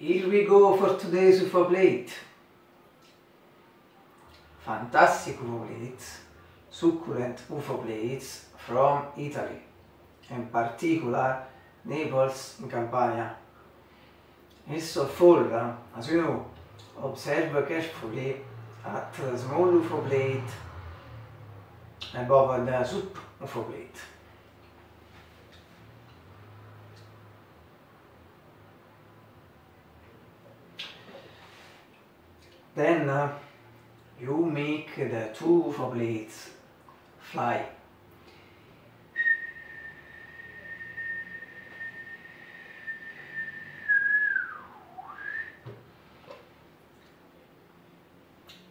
Here we go for today's UFO plate. Fantastic plates, succulent UFO plates from Italy, in particular Naples in Campania. It's so full, as you know, observe carefully at the small UFO plate above the soup UFO plate. Then uh, you make the two UFO blades fly.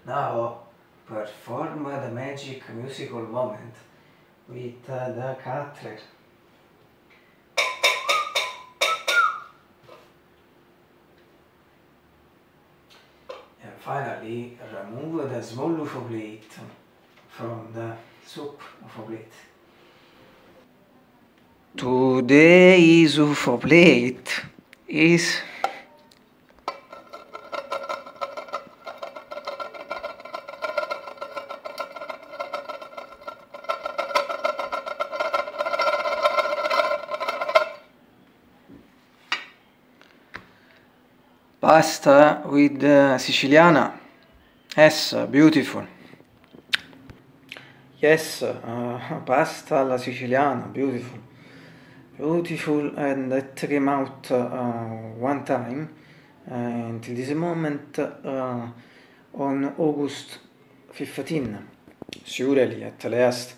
Now perform the magic musical moment with uh, the cutter. Finally remove the small UFO plate from the soup UFO plate. Today's UFO plate is pasta with uh, Siciliana. Yes, beautiful. Yes, uh, pasta alla Siciliana, beautiful. Beautiful, and it came out uh, one time until this moment on August 15. Surely, at last,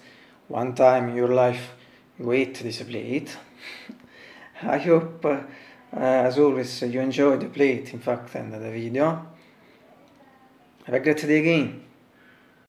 one time in your life, ate this plate. I hope. Uh, as always you enjoy the plate in fact and the video. Have a great day again